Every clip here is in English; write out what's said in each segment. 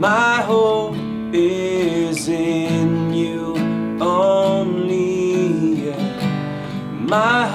My hope is in you only. My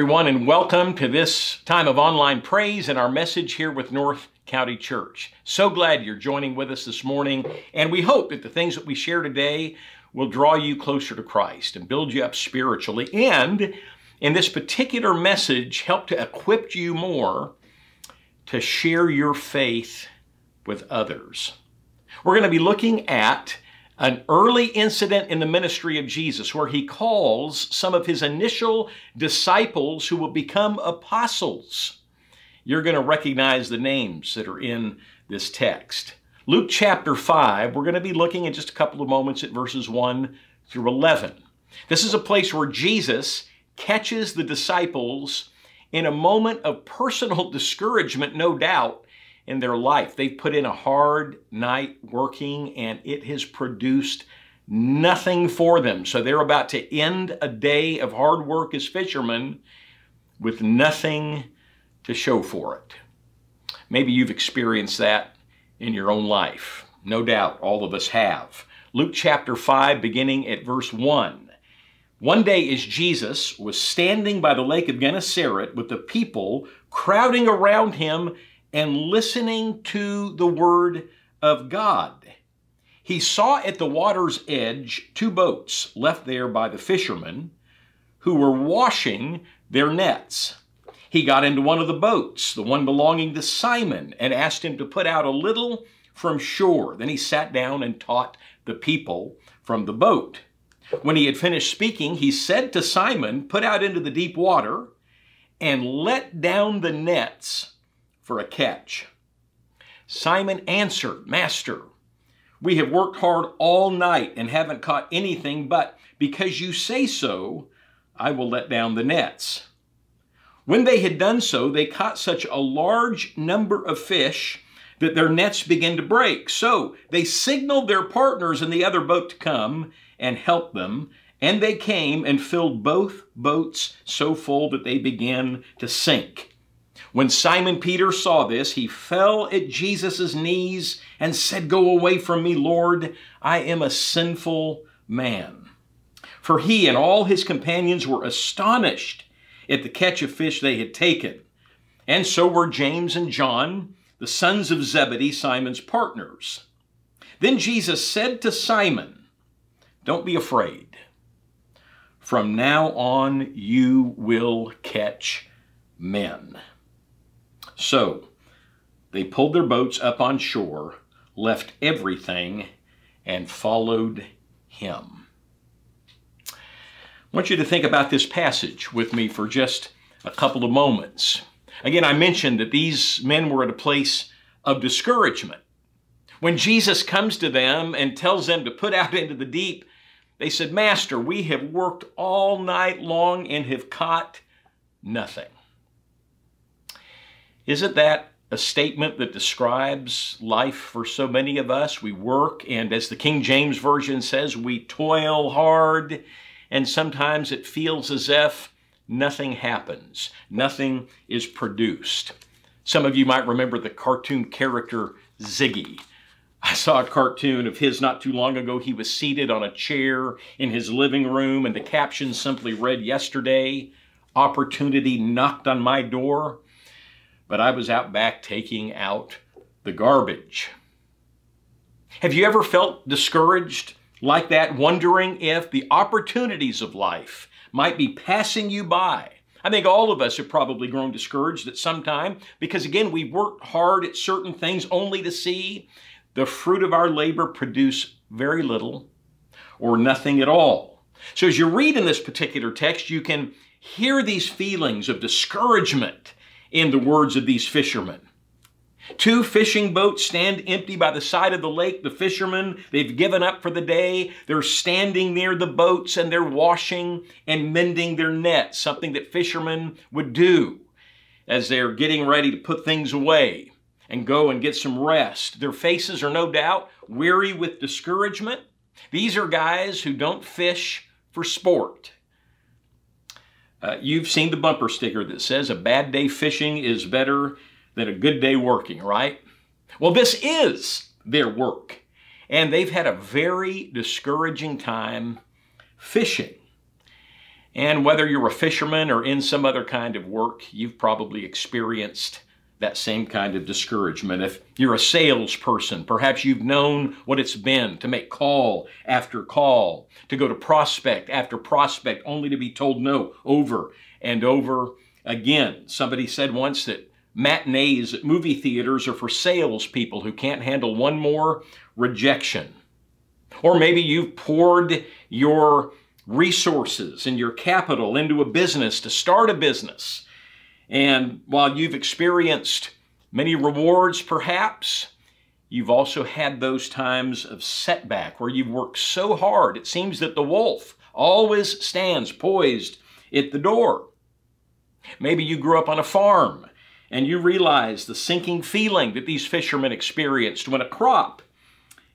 everyone, and welcome to this time of online praise and our message here with North County Church. So glad you're joining with us this morning, and we hope that the things that we share today will draw you closer to Christ and build you up spiritually, and in this particular message, help to equip you more to share your faith with others. We're going to be looking at an early incident in the ministry of Jesus where he calls some of his initial disciples who will become apostles. You're going to recognize the names that are in this text. Luke chapter 5, we're going to be looking in just a couple of moments at verses 1 through 11. This is a place where Jesus catches the disciples in a moment of personal discouragement, no doubt, in their life. They've put in a hard night working and it has produced nothing for them. So they're about to end a day of hard work as fishermen with nothing to show for it. Maybe you've experienced that in your own life. No doubt all of us have. Luke chapter 5, beginning at verse 1. One day, as Jesus was standing by the lake of Gennesaret with the people crowding around him and listening to the word of God. He saw at the water's edge two boats left there by the fishermen who were washing their nets. He got into one of the boats, the one belonging to Simon, and asked him to put out a little from shore. Then he sat down and taught the people from the boat. When he had finished speaking, he said to Simon, Put out into the deep water and let down the nets for a catch. Simon answered, Master, we have worked hard all night and haven't caught anything, but because you say so, I will let down the nets. When they had done so, they caught such a large number of fish that their nets began to break. So they signaled their partners in the other boat to come and help them. And they came and filled both boats so full that they began to sink. When Simon Peter saw this, he fell at Jesus' knees and said, Go away from me, Lord, I am a sinful man. For he and all his companions were astonished at the catch of fish they had taken. And so were James and John, the sons of Zebedee, Simon's partners. Then Jesus said to Simon, Don't be afraid. From now on, you will catch men. So they pulled their boats up on shore, left everything, and followed him. I want you to think about this passage with me for just a couple of moments. Again, I mentioned that these men were at a place of discouragement. When Jesus comes to them and tells them to put out into the deep, they said, Master, we have worked all night long and have caught nothing. Isn't that a statement that describes life for so many of us? We work, and as the King James Version says, we toil hard, and sometimes it feels as if nothing happens, nothing is produced. Some of you might remember the cartoon character Ziggy. I saw a cartoon of his not too long ago. He was seated on a chair in his living room, and the caption simply read, Yesterday, opportunity knocked on my door but I was out back taking out the garbage. Have you ever felt discouraged like that, wondering if the opportunities of life might be passing you by? I think all of us have probably grown discouraged at some time because, again, we've worked hard at certain things only to see the fruit of our labor produce very little or nothing at all. So, as you read in this particular text, you can hear these feelings of discouragement in the words of these fishermen. Two fishing boats stand empty by the side of the lake. The fishermen, they've given up for the day. They're standing near the boats and they're washing and mending their nets, something that fishermen would do as they're getting ready to put things away and go and get some rest. Their faces are no doubt weary with discouragement. These are guys who don't fish for sport. Uh, you've seen the bumper sticker that says a bad day fishing is better than a good day working, right? Well, this is their work. And they've had a very discouraging time fishing. And whether you're a fisherman or in some other kind of work, you've probably experienced that same kind of discouragement. If you're a salesperson, perhaps you've known what it's been to make call after call, to go to prospect after prospect, only to be told no over and over again. Somebody said once that matinees at movie theaters are for salespeople who can't handle one more rejection. Or maybe you've poured your resources and your capital into a business to start a business and while you've experienced many rewards, perhaps, you've also had those times of setback where you've worked so hard, it seems that the wolf always stands poised at the door. Maybe you grew up on a farm and you realize the sinking feeling that these fishermen experienced when a crop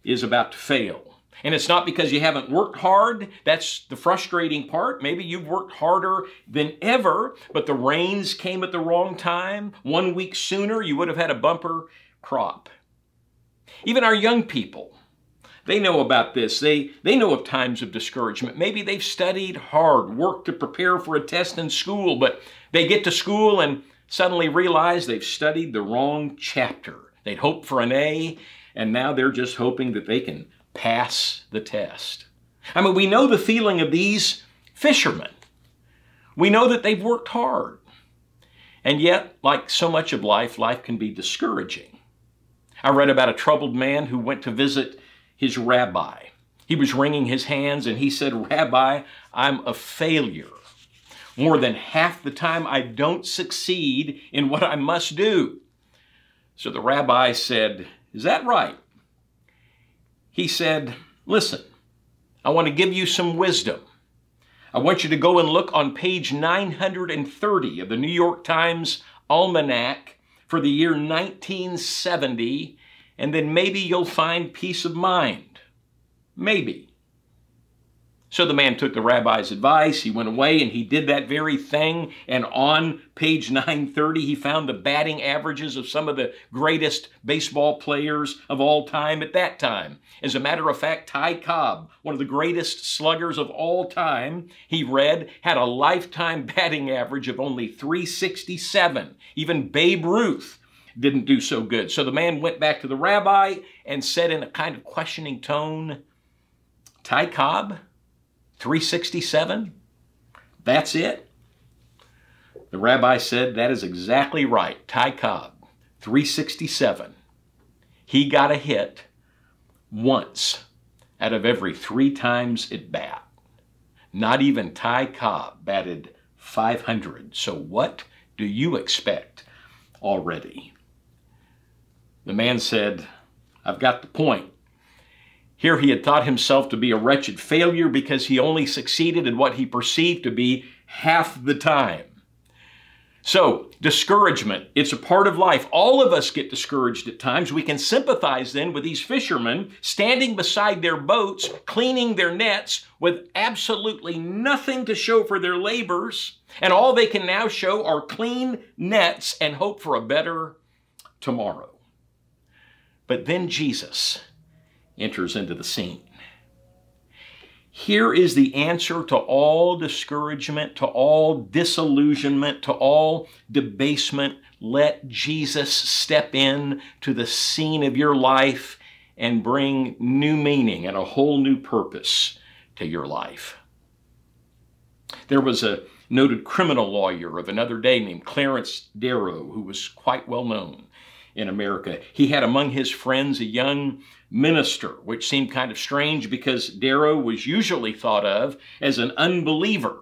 is about to fail. And it's not because you haven't worked hard. That's the frustrating part. Maybe you've worked harder than ever, but the rains came at the wrong time. One week sooner, you would have had a bumper crop. Even our young people, they know about this. They, they know of times of discouragement. Maybe they've studied hard, worked to prepare for a test in school, but they get to school and suddenly realize they've studied the wrong chapter. They'd hoped for an A, and now they're just hoping that they can pass the test. I mean, we know the feeling of these fishermen. We know that they've worked hard. And yet, like so much of life, life can be discouraging. I read about a troubled man who went to visit his rabbi. He was wringing his hands and he said, Rabbi, I'm a failure. More than half the time, I don't succeed in what I must do. So the rabbi said, Is that right? He said, Listen, I want to give you some wisdom. I want you to go and look on page 930 of the New York Times Almanac for the year 1970, and then maybe you'll find peace of mind. Maybe. So the man took the rabbi's advice. He went away and he did that very thing. And on page 930, he found the batting averages of some of the greatest baseball players of all time at that time. As a matter of fact, Ty Cobb, one of the greatest sluggers of all time, he read, had a lifetime batting average of only 367. Even Babe Ruth didn't do so good. So the man went back to the rabbi and said in a kind of questioning tone, Ty Cobb? 367? That's it? The rabbi said, That is exactly right. Ty Cobb, 367. He got a hit once out of every three times at bat. Not even Ty Cobb batted 500. So what do you expect already? The man said, I've got the point. Here he had thought himself to be a wretched failure because he only succeeded in what he perceived to be half the time. So, discouragement, it's a part of life. All of us get discouraged at times. We can sympathize then with these fishermen standing beside their boats, cleaning their nets with absolutely nothing to show for their labors. And all they can now show are clean nets and hope for a better tomorrow. But then Jesus enters into the scene. Here is the answer to all discouragement, to all disillusionment, to all debasement. Let Jesus step in to the scene of your life and bring new meaning and a whole new purpose to your life. There was a noted criminal lawyer of another day named Clarence Darrow who was quite well known in America. He had among his friends a young minister, which seemed kind of strange because Darrow was usually thought of as an unbeliever.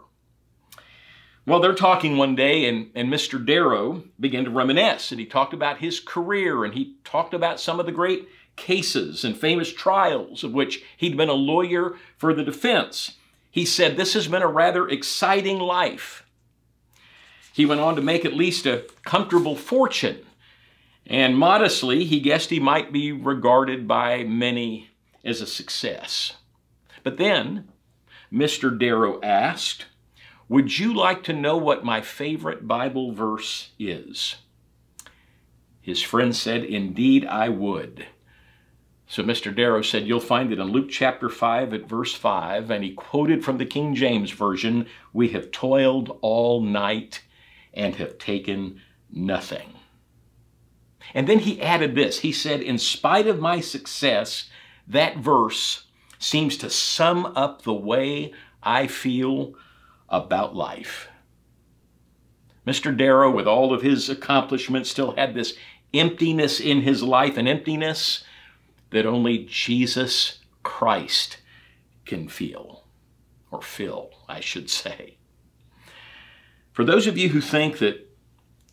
Well, they're talking one day, and, and Mr. Darrow began to reminisce, and he talked about his career, and he talked about some of the great cases and famous trials of which he'd been a lawyer for the defense. He said, This has been a rather exciting life. He went on to make at least a comfortable fortune and modestly, he guessed he might be regarded by many as a success. But then, Mr. Darrow asked, Would you like to know what my favorite Bible verse is? His friend said, Indeed, I would. So Mr. Darrow said, You'll find it in Luke chapter 5 at verse 5, and he quoted from the King James Version We have toiled all night and have taken nothing. And then he added this He said, In spite of my success, that verse seems to sum up the way I feel about life. Mr. Darrow, with all of his accomplishments, still had this emptiness in his life, an emptiness that only Jesus Christ can feel, or fill, I should say. For those of you who think that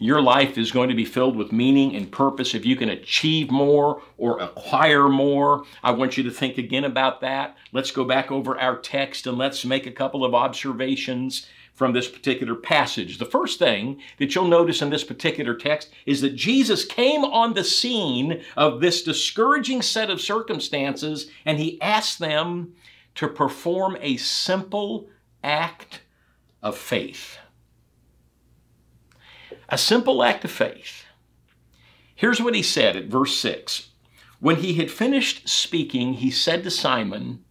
your life is going to be filled with meaning and purpose if you can achieve more or acquire more. I want you to think again about that. Let's go back over our text and let's make a couple of observations from this particular passage. The first thing that you'll notice in this particular text is that Jesus came on the scene of this discouraging set of circumstances and he asked them to perform a simple act of faith. A simple act of faith. Here's what he said at verse 6. When he had finished speaking, he said to Simon,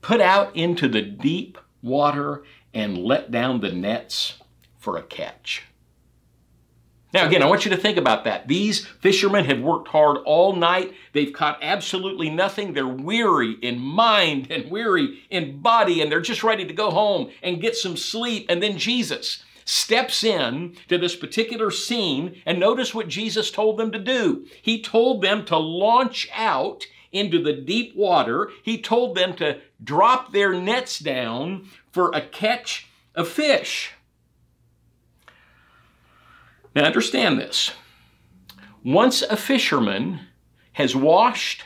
Put out into the deep water and let down the nets for a catch. Now, again, I want you to think about that. These fishermen have worked hard all night. They've caught absolutely nothing. They're weary in mind and weary in body, and they're just ready to go home and get some sleep. And then Jesus steps in to this particular scene, and notice what Jesus told them to do. He told them to launch out into the deep water. He told them to drop their nets down for a catch of fish. Now, understand this. Once a fisherman has washed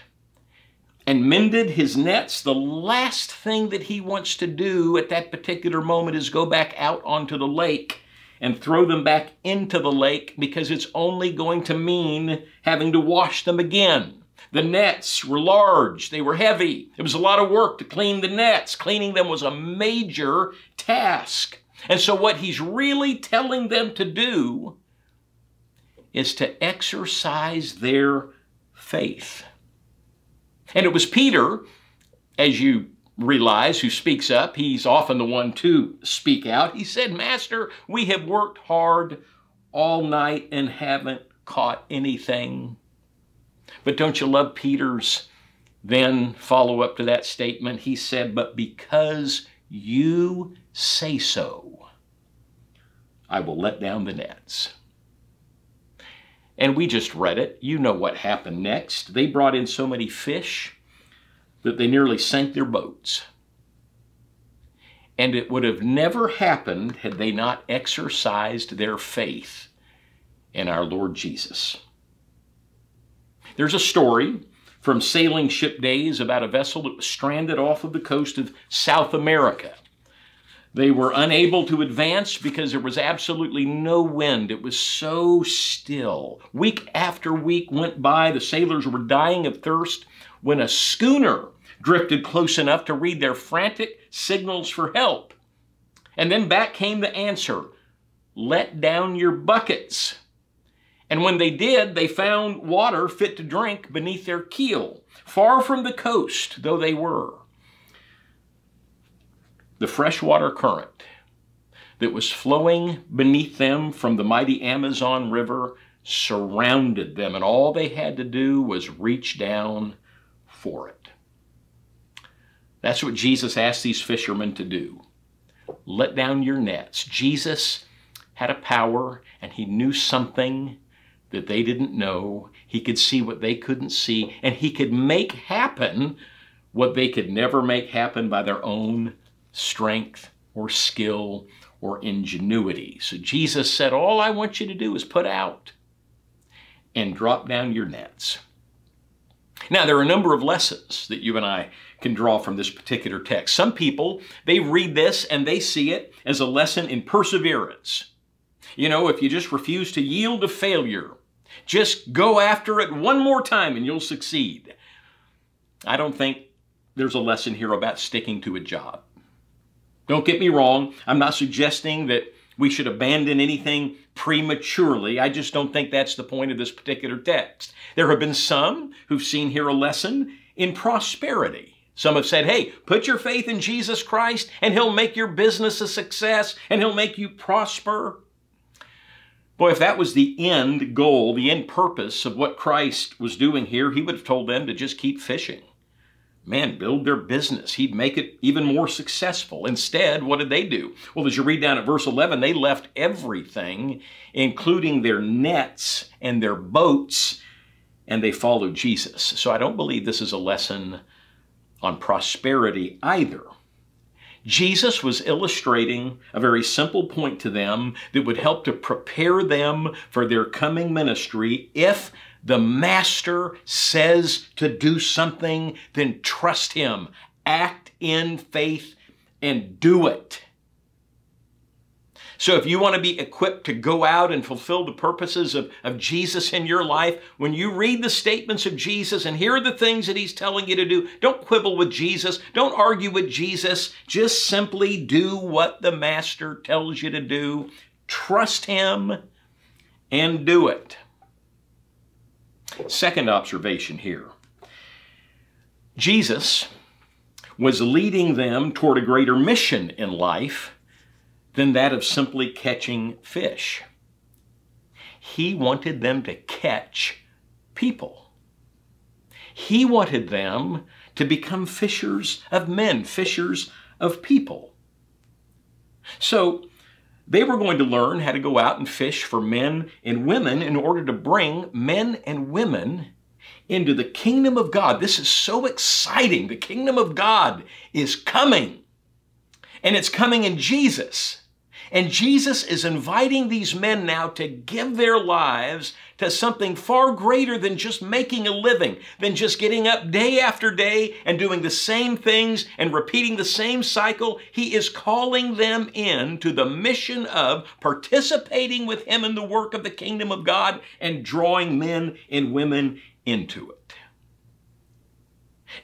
and mended his nets, the last thing that he wants to do at that particular moment is go back out onto the lake and throw them back into the lake because it's only going to mean having to wash them again. The nets were large, they were heavy. It was a lot of work to clean the nets. Cleaning them was a major task. And so, what he's really telling them to do is to exercise their faith. And it was Peter, as you realize, who speaks up. He's often the one to speak out. He said, Master, we have worked hard all night and haven't caught anything. But don't you love Peter's then follow up to that statement? He said, But because you say so, I will let down the nets. And we just read it. You know what happened next. They brought in so many fish that they nearly sank their boats. And it would have never happened had they not exercised their faith in our Lord Jesus. There's a story from sailing ship days about a vessel that was stranded off of the coast of South America. They were unable to advance because there was absolutely no wind. It was so still. Week after week went by. The sailors were dying of thirst when a schooner drifted close enough to read their frantic signals for help. And then back came the answer let down your buckets. And when they did, they found water fit to drink beneath their keel, far from the coast though they were the freshwater current that was flowing beneath them from the mighty Amazon River surrounded them, and all they had to do was reach down for it. That's what Jesus asked these fishermen to do. Let down your nets. Jesus had a power and he knew something that they didn't know. He could see what they couldn't see, and he could make happen what they could never make happen by their own strength or skill or ingenuity. So Jesus said, All I want you to do is put out and drop down your nets. Now, there are a number of lessons that you and I can draw from this particular text. Some people, they read this and they see it as a lesson in perseverance. You know, if you just refuse to yield to failure, just go after it one more time and you'll succeed. I don't think there's a lesson here about sticking to a job. Don't get me wrong, I'm not suggesting that we should abandon anything prematurely. I just don't think that's the point of this particular text. There have been some who've seen here a lesson in prosperity. Some have said, hey, put your faith in Jesus Christ and he'll make your business a success and he'll make you prosper. Boy, if that was the end goal, the end purpose of what Christ was doing here, he would have told them to just keep fishing. Man, build their business. He'd make it even more successful. Instead, what did they do? Well, as you read down at verse 11, they left everything, including their nets and their boats, and they followed Jesus. So I don't believe this is a lesson on prosperity either. Jesus was illustrating a very simple point to them that would help to prepare them for their coming ministry. If the master says to do something, then trust him. Act in faith and do it. So if you want to be equipped to go out and fulfill the purposes of, of Jesus in your life, when you read the statements of Jesus and hear the things that he's telling you to do, don't quibble with Jesus. Don't argue with Jesus. Just simply do what the master tells you to do. Trust him and do it. Second observation here. Jesus was leading them toward a greater mission in life than that of simply catching fish. He wanted them to catch people. He wanted them to become fishers of men, fishers of people. So they were going to learn how to go out and fish for men and women in order to bring men and women into the kingdom of God. This is so exciting. The kingdom of God is coming, and it's coming in Jesus. And Jesus is inviting these men now to give their lives to something far greater than just making a living, than just getting up day after day and doing the same things and repeating the same cycle. He is calling them in to the mission of participating with Him in the work of the kingdom of God and drawing men and women into it.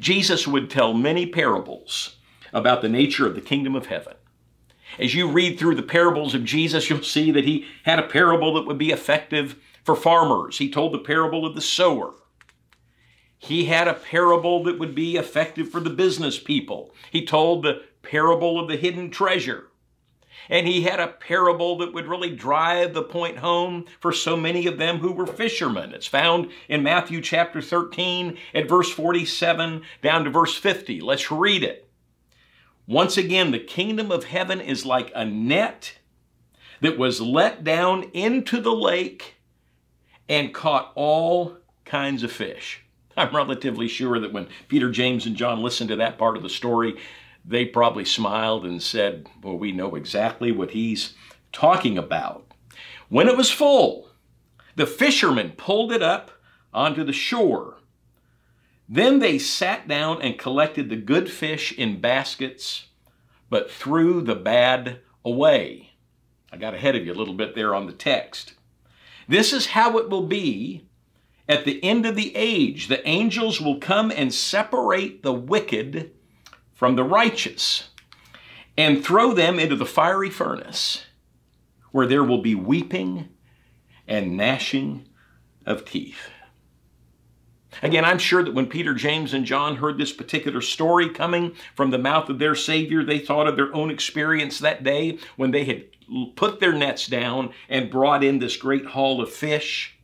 Jesus would tell many parables about the nature of the kingdom of heaven. As you read through the parables of Jesus, you'll see that he had a parable that would be effective for farmers. He told the parable of the sower. He had a parable that would be effective for the business people. He told the parable of the hidden treasure. And he had a parable that would really drive the point home for so many of them who were fishermen. It's found in Matthew chapter 13 at verse 47 down to verse 50. Let's read it. Once again, the kingdom of heaven is like a net that was let down into the lake and caught all kinds of fish. I'm relatively sure that when Peter, James, and John listened to that part of the story, they probably smiled and said, Well, we know exactly what he's talking about. When it was full, the fishermen pulled it up onto the shore then they sat down and collected the good fish in baskets, but threw the bad away. I got ahead of you a little bit there on the text. This is how it will be at the end of the age. The angels will come and separate the wicked from the righteous and throw them into the fiery furnace where there will be weeping and gnashing of teeth. Again, I'm sure that when Peter, James, and John heard this particular story coming from the mouth of their Savior, they thought of their own experience that day when they had put their nets down and brought in this great haul of fish.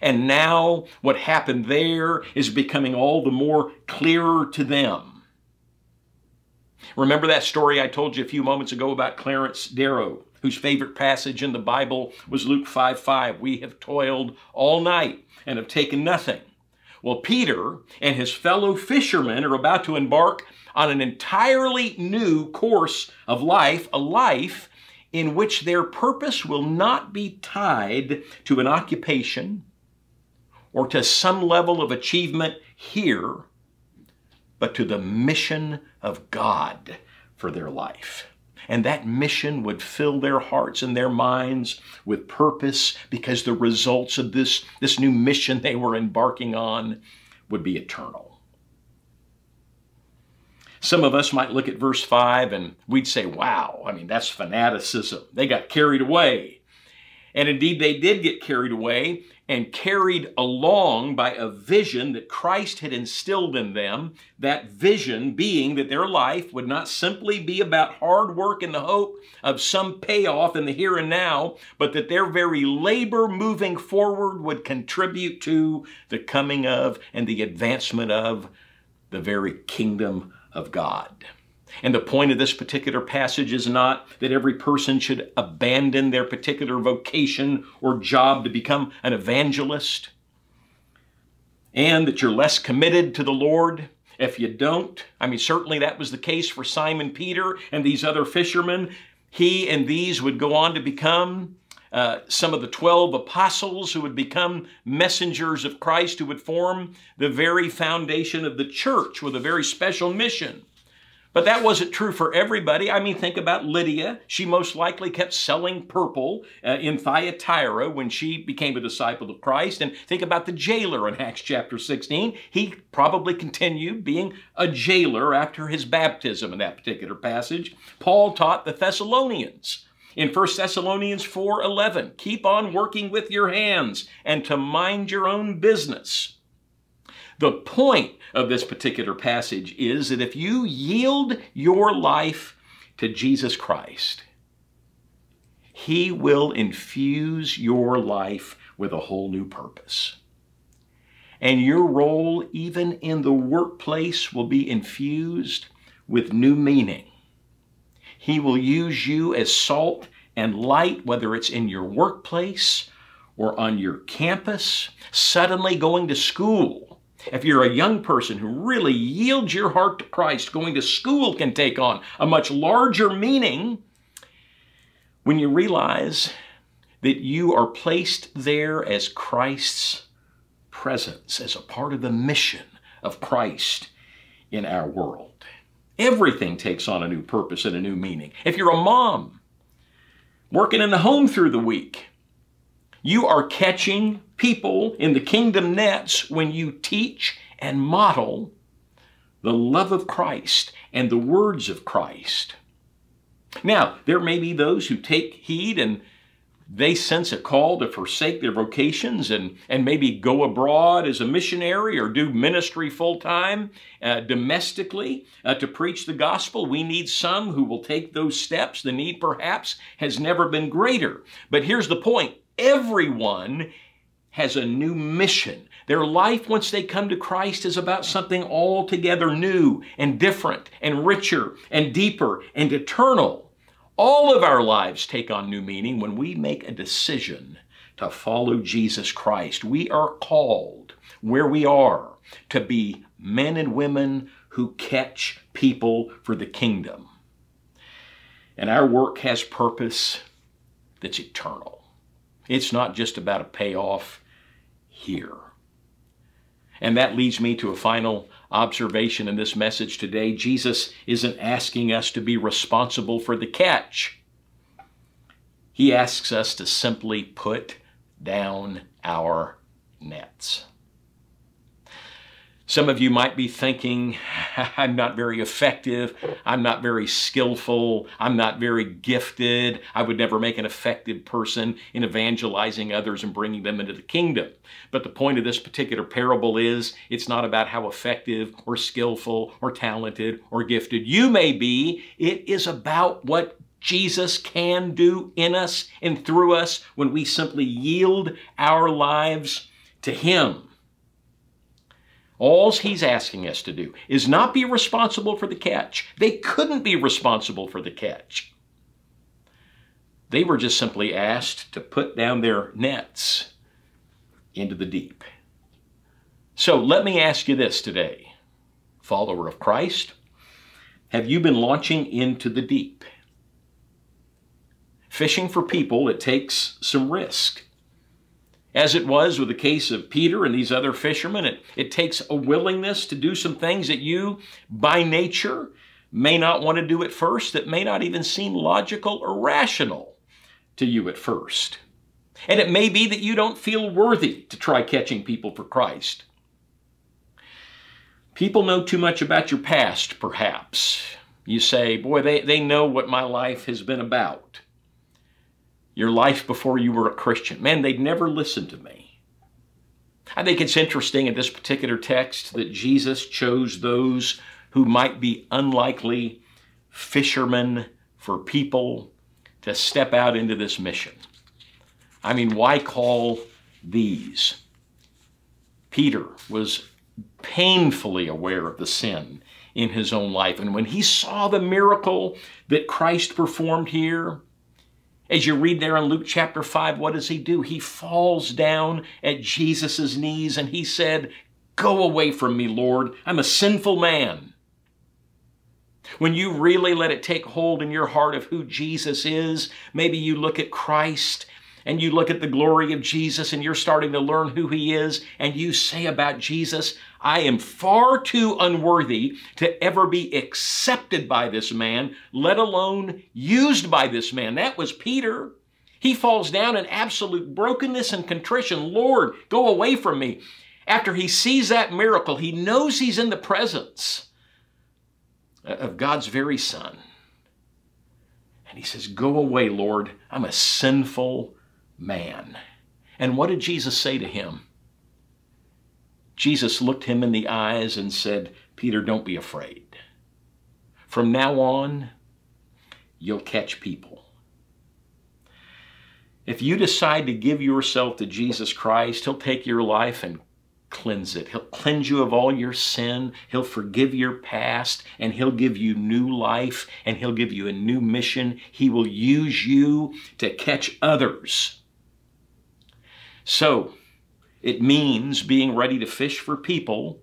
And now what happened there is becoming all the more clearer to them. Remember that story I told you a few moments ago about Clarence Darrow, whose favorite passage in the Bible was Luke 5 5. We have toiled all night and have taken nothing. Well, Peter and his fellow fishermen are about to embark on an entirely new course of life, a life in which their purpose will not be tied to an occupation or to some level of achievement here, but to the mission of God for their life. And that mission would fill their hearts and their minds with purpose because the results of this, this new mission they were embarking on would be eternal. Some of us might look at verse 5 and we'd say, wow, I mean, that's fanaticism. They got carried away. And indeed, they did get carried away and carried along by a vision that Christ had instilled in them. That vision being that their life would not simply be about hard work in the hope of some payoff in the here and now, but that their very labor moving forward would contribute to the coming of and the advancement of the very kingdom of God. And the point of this particular passage is not that every person should abandon their particular vocation or job to become an evangelist, and that you're less committed to the Lord if you don't. I mean, certainly that was the case for Simon Peter and these other fishermen. He and these would go on to become uh, some of the 12 apostles who would become messengers of Christ, who would form the very foundation of the church with a very special mission. But that wasn't true for everybody. I mean, think about Lydia. She most likely kept selling purple uh, in Thyatira when she became a disciple of Christ. And think about the jailer in Acts chapter 16. He probably continued being a jailer after his baptism in that particular passage. Paul taught the Thessalonians in 1 Thessalonians 4:11, keep on working with your hands and to mind your own business. The point of this particular passage is that if you yield your life to Jesus Christ, He will infuse your life with a whole new purpose. And your role, even in the workplace, will be infused with new meaning. He will use you as salt and light, whether it's in your workplace or on your campus, suddenly going to school. If you're a young person who really yields your heart to Christ, going to school can take on a much larger meaning when you realize that you are placed there as Christ's presence, as a part of the mission of Christ in our world. Everything takes on a new purpose and a new meaning. If you're a mom working in the home through the week, you are catching people in the kingdom nets when you teach and model the love of Christ and the words of Christ. Now, there may be those who take heed and they sense a call to forsake their vocations and, and maybe go abroad as a missionary or do ministry full time uh, domestically uh, to preach the gospel. We need some who will take those steps. The need perhaps has never been greater. But here's the point everyone has a new mission. Their life, once they come to Christ, is about something altogether new and different and richer and deeper and eternal. All of our lives take on new meaning when we make a decision to follow Jesus Christ. We are called where we are to be men and women who catch people for the kingdom. And our work has purpose that's eternal. It's not just about a payoff here. And that leads me to a final observation in this message today. Jesus isn't asking us to be responsible for the catch. He asks us to simply put down our nets. Some of you might be thinking, I'm not very effective, I'm not very skillful, I'm not very gifted, I would never make an effective person in evangelizing others and bringing them into the kingdom. But the point of this particular parable is it's not about how effective or skillful or talented or gifted you may be, it is about what Jesus can do in us and through us when we simply yield our lives to Him. All he's asking us to do is not be responsible for the catch. They couldn't be responsible for the catch. They were just simply asked to put down their nets into the deep. So let me ask you this today, follower of Christ. Have you been launching into the deep? Fishing for people, it takes some risk. As it was with the case of Peter and these other fishermen, it, it takes a willingness to do some things that you, by nature, may not want to do at first, that may not even seem logical or rational to you at first. And it may be that you don't feel worthy to try catching people for Christ. People know too much about your past, perhaps. You say, boy, they, they know what my life has been about. Your life before you were a Christian. Man, they'd never listen to me. I think it's interesting in this particular text that Jesus chose those who might be unlikely fishermen for people to step out into this mission. I mean, why call these? Peter was painfully aware of the sin in his own life. And when he saw the miracle that Christ performed here, as you read there in Luke chapter 5, what does he do? He falls down at Jesus' knees and he said, Go away from me, Lord. I'm a sinful man. When you really let it take hold in your heart of who Jesus is, maybe you look at Christ and you look at the glory of Jesus and you're starting to learn who he is, and you say about Jesus, I am far too unworthy to ever be accepted by this man, let alone used by this man. That was Peter. He falls down in absolute brokenness and contrition. Lord, go away from me. After he sees that miracle, he knows he's in the presence of God's very Son. And he says, Go away, Lord. I'm a sinful man. And what did Jesus say to him? Jesus looked him in the eyes and said, Peter, don't be afraid. From now on, you'll catch people. If you decide to give yourself to Jesus Christ, He'll take your life and cleanse it. He'll cleanse you of all your sin. He'll forgive your past and He'll give you new life and He'll give you a new mission. He will use you to catch others. So, it means being ready to fish for people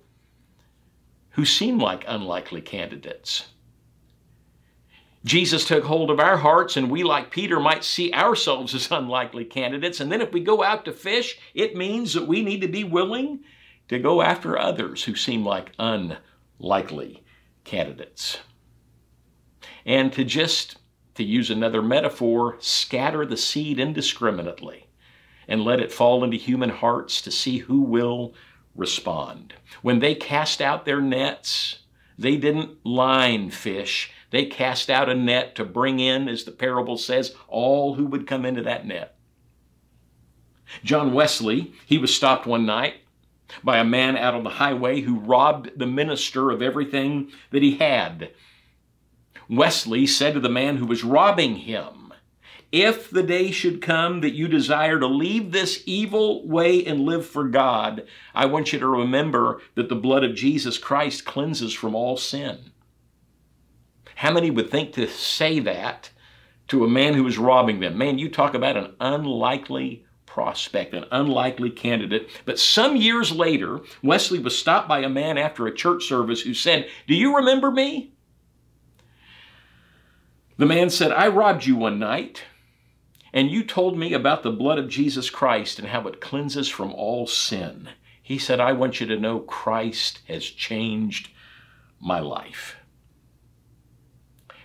who seem like unlikely candidates. Jesus took hold of our hearts, and we, like Peter, might see ourselves as unlikely candidates. And then if we go out to fish, it means that we need to be willing to go after others who seem like unlikely candidates. And to just, to use another metaphor, scatter the seed indiscriminately and let it fall into human hearts to see who will respond. When they cast out their nets, they didn't line fish. They cast out a net to bring in, as the parable says, all who would come into that net. John Wesley, he was stopped one night by a man out on the highway who robbed the minister of everything that he had. Wesley said to the man who was robbing him, if the day should come that you desire to leave this evil way and live for God, I want you to remember that the blood of Jesus Christ cleanses from all sin. How many would think to say that to a man who was robbing them? Man, you talk about an unlikely prospect, an unlikely candidate. But some years later, Wesley was stopped by a man after a church service who said, Do you remember me? The man said, I robbed you one night. And you told me about the blood of Jesus Christ and how it cleanses from all sin. He said, I want you to know Christ has changed my life.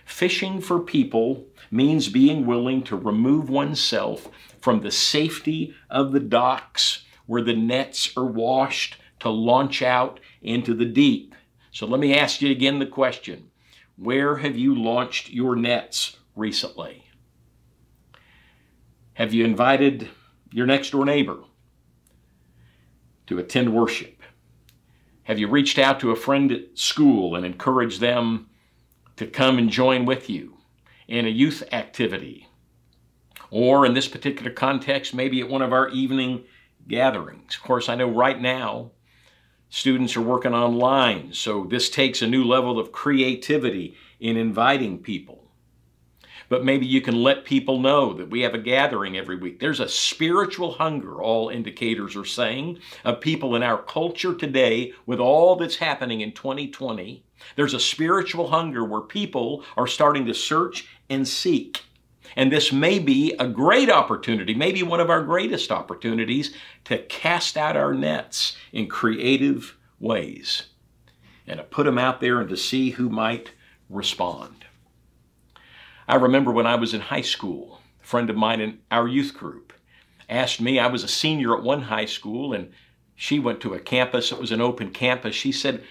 Fishing for people means being willing to remove oneself from the safety of the docks where the nets are washed to launch out into the deep. So let me ask you again the question Where have you launched your nets recently? Have you invited your next door neighbor to attend worship? Have you reached out to a friend at school and encouraged them to come and join with you in a youth activity? Or in this particular context, maybe at one of our evening gatherings. Of course, I know right now students are working online, so this takes a new level of creativity in inviting people but maybe you can let people know that we have a gathering every week. There's a spiritual hunger, all indicators are saying, of people in our culture today with all that's happening in 2020. There's a spiritual hunger where people are starting to search and seek. And this may be a great opportunity, maybe one of our greatest opportunities to cast out our nets in creative ways and to put them out there and to see who might respond. I remember when I was in high school, a friend of mine in our youth group asked me, I was a senior at one high school and she went to a campus, it was an open campus. She said,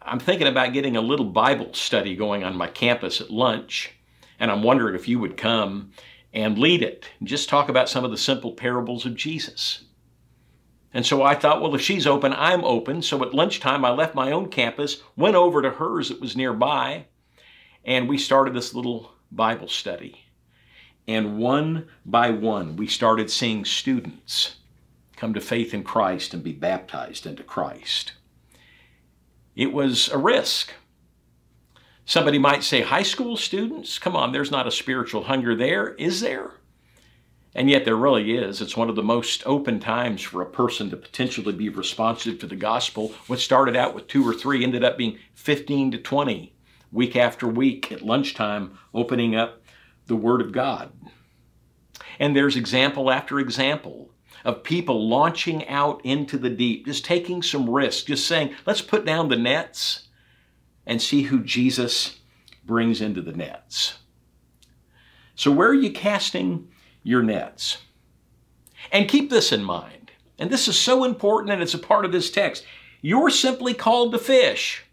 I'm thinking about getting a little Bible study going on my campus at lunch, and I'm wondering if you would come and lead it and just talk about some of the simple parables of Jesus. And so I thought, well, if she's open, I'm open. So at lunchtime, I left my own campus, went over to hers that was nearby, and we started this little Bible study. And one by one, we started seeing students come to faith in Christ and be baptized into Christ. It was a risk. Somebody might say, high school students? Come on, there's not a spiritual hunger there, is there? And yet there really is. It's one of the most open times for a person to potentially be responsive to the gospel. What started out with two or three ended up being 15 to 20 week after week at lunchtime, opening up the Word of God. And there's example after example of people launching out into the deep, just taking some risk, just saying, let's put down the nets and see who Jesus brings into the nets. So, where are you casting your nets? And keep this in mind, and this is so important and it's a part of this text. You're simply called to fish.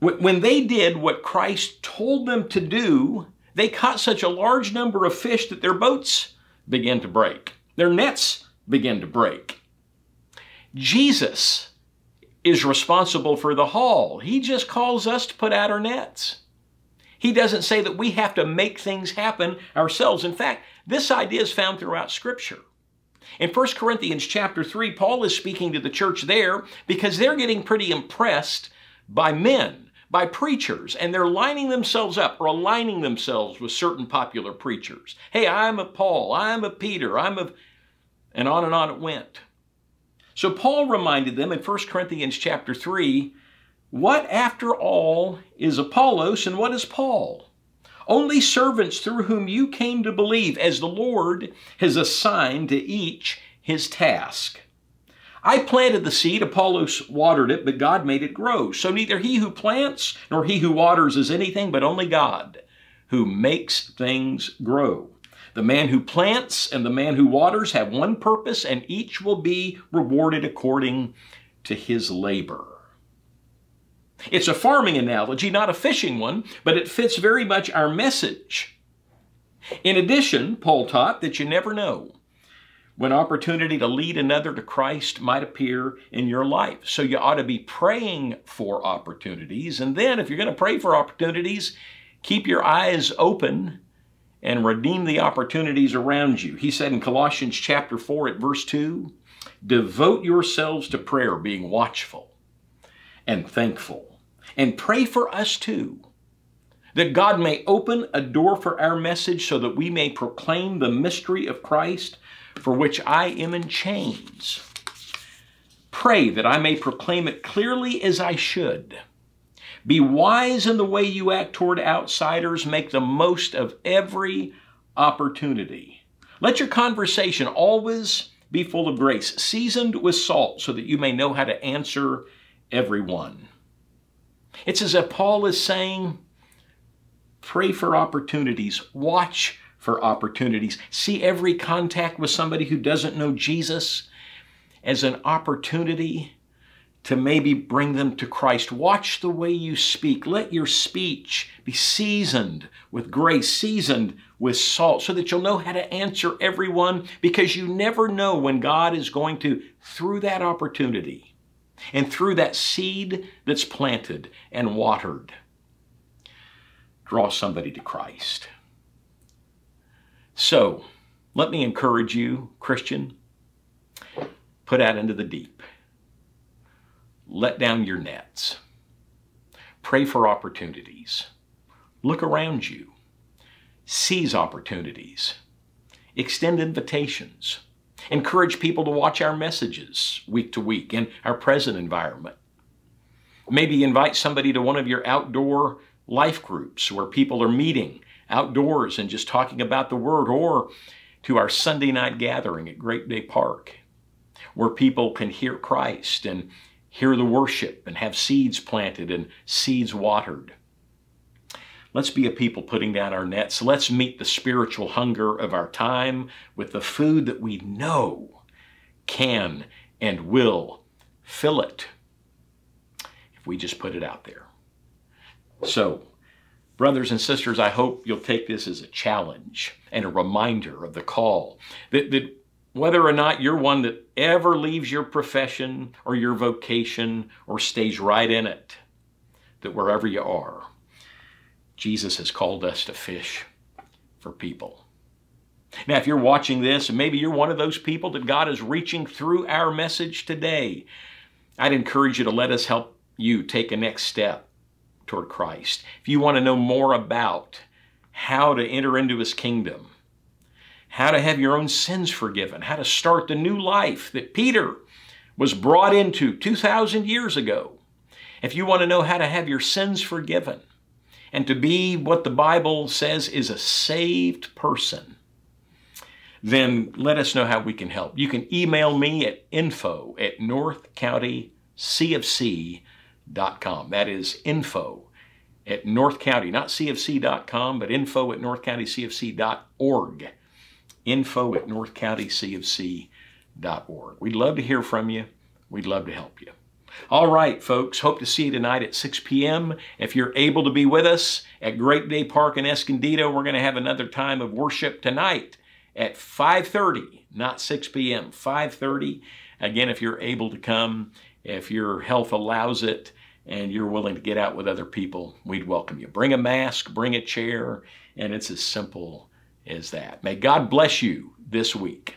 When they did what Christ told them to do, they caught such a large number of fish that their boats began to break. Their nets began to break. Jesus is responsible for the haul. He just calls us to put out our nets. He doesn't say that we have to make things happen ourselves. In fact, this idea is found throughout Scripture. In 1 Corinthians chapter 3, Paul is speaking to the church there because they're getting pretty impressed by men by preachers, and they're lining themselves up or aligning themselves with certain popular preachers. Hey, I'm a Paul, I'm a Peter, I'm a. And on and on it went. So Paul reminded them in 1 Corinthians chapter 3 what, after all, is Apollos and what is Paul? Only servants through whom you came to believe, as the Lord has assigned to each his task. I planted the seed, Apollos watered it, but God made it grow. So neither he who plants nor he who waters is anything, but only God who makes things grow. The man who plants and the man who waters have one purpose, and each will be rewarded according to his labor. It's a farming analogy, not a fishing one, but it fits very much our message. In addition, Paul taught that you never know when opportunity to lead another to Christ might appear in your life. So you ought to be praying for opportunities. And then, if you're going to pray for opportunities, keep your eyes open and redeem the opportunities around you. He said in Colossians chapter 4 at verse 2 devote yourselves to prayer, being watchful and thankful. And pray for us too that God may open a door for our message so that we may proclaim the mystery of Christ for which I am in chains. Pray that I may proclaim it clearly as I should. Be wise in the way you act toward outsiders. Make the most of every opportunity. Let your conversation always be full of grace, seasoned with salt, so that you may know how to answer everyone. It's as if Paul is saying, pray for opportunities, watch for opportunities. See every contact with somebody who doesn't know Jesus as an opportunity to maybe bring them to Christ. Watch the way you speak. Let your speech be seasoned with grace, seasoned with salt, so that you'll know how to answer everyone because you never know when God is going to, through that opportunity and through that seed that's planted and watered, draw somebody to Christ. So, let me encourage you, Christian, put out into the deep. Let down your nets. Pray for opportunities. Look around you. Seize opportunities. Extend invitations. Encourage people to watch our messages week to week in our present environment. Maybe invite somebody to one of your outdoor life groups where people are meeting outdoors and just talking about the Word, or to our Sunday night gathering at Grape Day Park, where people can hear Christ and hear the worship and have seeds planted and seeds watered. Let's be a people putting down our nets. Let's meet the spiritual hunger of our time with the food that we know can and will fill it. if we just put it out there. So, brothers and sisters, I hope you'll take this as a challenge and a reminder of the call that, that whether or not you're one that ever leaves your profession or your vocation or stays right in it, that wherever you are, Jesus has called us to fish for people. Now, if you're watching this and maybe you're one of those people that God is reaching through our message today, I'd encourage you to let us help you take a next step toward Christ. If you want to know more about how to enter into His kingdom, how to have your own sins forgiven, how to start the new life that Peter was brought into 2,000 years ago, if you want to know how to have your sins forgiven and to be what the Bible says is a saved person, then let us know how we can help. You can email me at info at northcountycfc.com. That is info at northcounty, not cfc.com, but info at northcountycfc.org. Info at northcountycfc.org. We'd love to hear from you. We'd love to help you. All right, folks, hope to see you tonight at 6 p.m. If you're able to be with us at Grape Day Park in Escondido, we're going to have another time of worship tonight at 5.30, not 6 p.m., 5.30. Again, if you're able to come, if your health allows it, and you're willing to get out with other people, we'd welcome you. Bring a mask, bring a chair, and it's as simple as that. May God bless you this week.